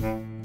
Bye.